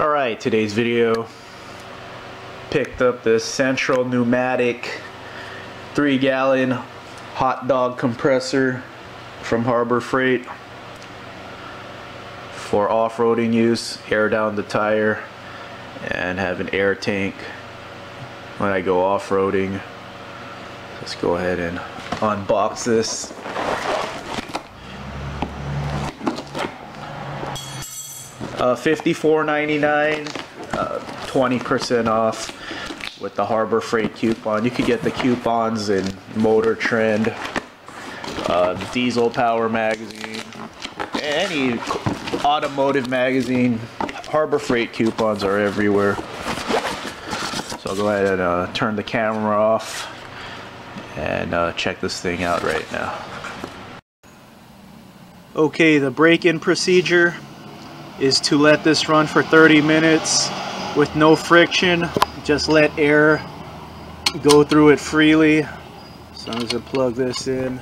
Alright, today's video picked up this Central Pneumatic 3 gallon hot dog compressor from Harbor Freight for off-roading use, air down the tire and have an air tank when I go off-roading. Let's go ahead and unbox this. Uh, $54.99, 20% uh, off with the Harbor Freight coupon. You could get the coupons in Motor Trend, uh, Diesel Power Magazine, any automotive magazine. Harbor Freight coupons are everywhere. So I'll go ahead and uh, turn the camera off and uh, check this thing out right now. Okay, the break-in procedure is to let this run for 30 minutes with no friction. Just let air go through it freely. As long as I plug this in,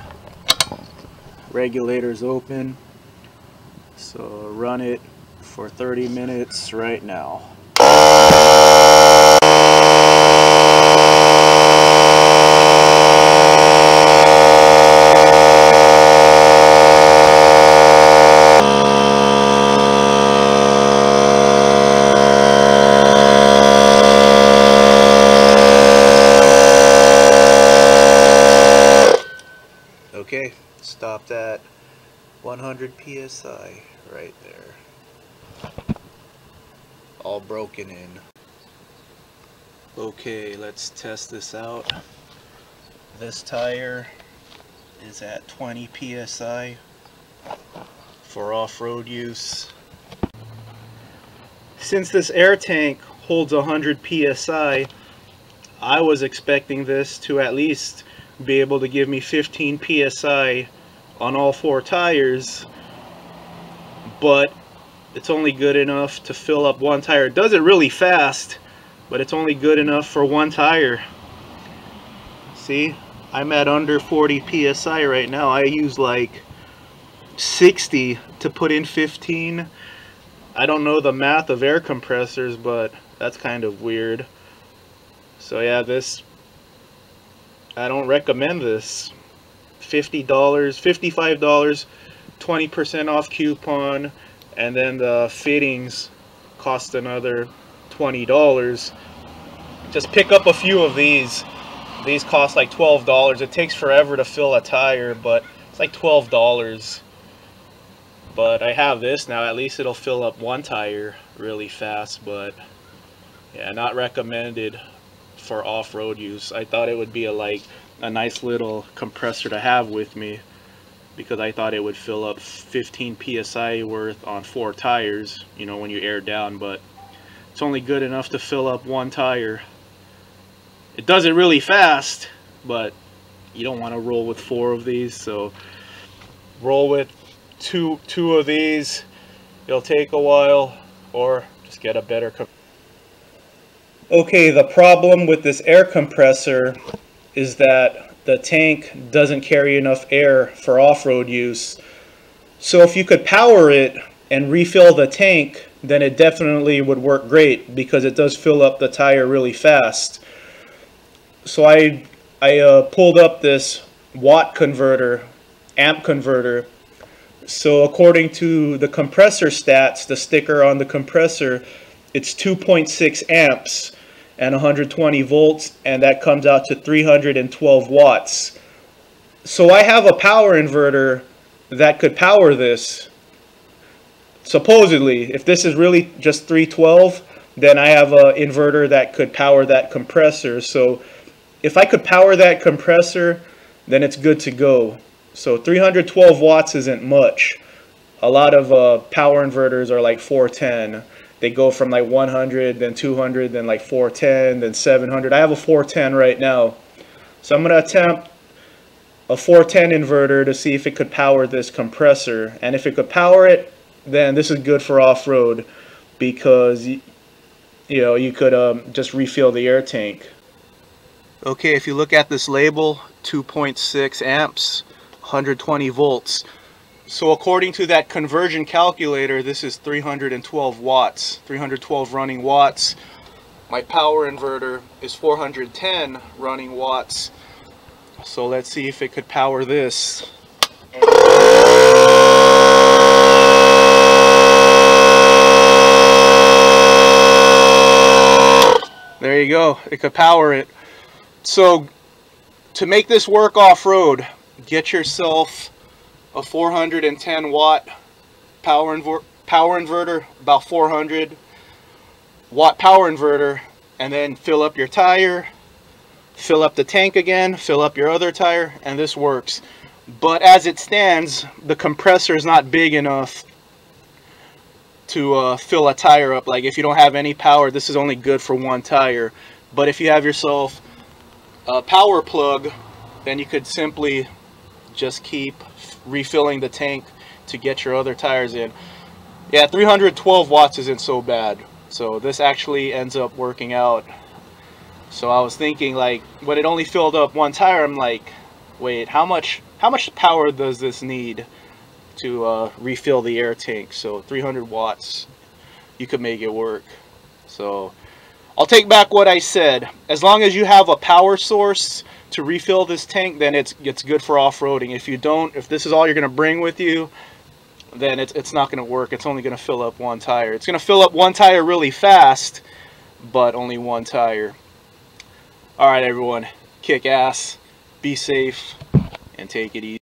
regulator's open. So run it for 30 minutes right now. Okay, stopped at 100 psi right there. All broken in. Okay, let's test this out. This tire is at 20 psi for off-road use. Since this air tank holds 100 psi, I was expecting this to at least be able to give me 15 psi on all four tires but it's only good enough to fill up one tire. It does it really fast but it's only good enough for one tire. See I'm at under 40 psi right now. I use like 60 to put in 15 I don't know the math of air compressors but that's kind of weird. So yeah this I don't recommend this. $50, $55, 20% off coupon, and then the fittings cost another $20. Just pick up a few of these. These cost like $12. It takes forever to fill a tire, but it's like $12. But I have this now. At least it'll fill up one tire really fast, but yeah, not recommended for off-road use. I thought it would be a like a nice little compressor to have with me because I thought it would fill up 15 psi worth on four tires, you know, when you air down, but it's only good enough to fill up one tire. It does it really fast, but you don't want to roll with four of these, so roll with two two of these. It'll take a while, or just get a better Okay, the problem with this air compressor is that the tank doesn't carry enough air for off-road use. So if you could power it and refill the tank, then it definitely would work great because it does fill up the tire really fast. So I, I uh, pulled up this watt converter, amp converter. So according to the compressor stats, the sticker on the compressor, it's 2.6 amps and 120 volts and that comes out to 312 watts. So I have a power inverter that could power this. Supposedly, if this is really just 312, then I have an inverter that could power that compressor. So if I could power that compressor, then it's good to go. So 312 watts isn't much. A lot of uh, power inverters are like 410 they go from like 100 then 200 then like 410 then 700 I have a 410 right now. So I'm gonna attempt a 410 inverter to see if it could power this compressor. And if it could power it then this is good for off-road because you know you could um, just refill the air tank. Okay if you look at this label 2.6 amps 120 volts So according to that conversion calculator, this is 312 watts, 312 running watts. My power inverter is 410 running watts. So let's see if it could power this. There you go. It could power it. So to make this work off-road, get yourself a 410 watt power, power inverter, about 400 watt power inverter, and then fill up your tire, fill up the tank again, fill up your other tire, and this works. But as it stands, the compressor is not big enough to uh, fill a tire up. Like if you don't have any power, this is only good for one tire. But if you have yourself a power plug, then you could simply just keep refilling the tank to get your other tires in. Yeah, 312 watts isn't so bad. So this actually ends up working out. So I was thinking like, when it only filled up one tire, I'm like, wait, how much, how much power does this need? to uh, refill the air tank. So 300 watts, you could make it work. So I'll take back what I said. As long as you have a power source to refill this tank, then it's it's good for off-roading. If you don't, if this is all you're going to bring with you, then it's, it's not going to work. It's only going to fill up one tire. It's going to fill up one tire really fast, but only one tire. All right, everyone, kick ass, be safe, and take it easy.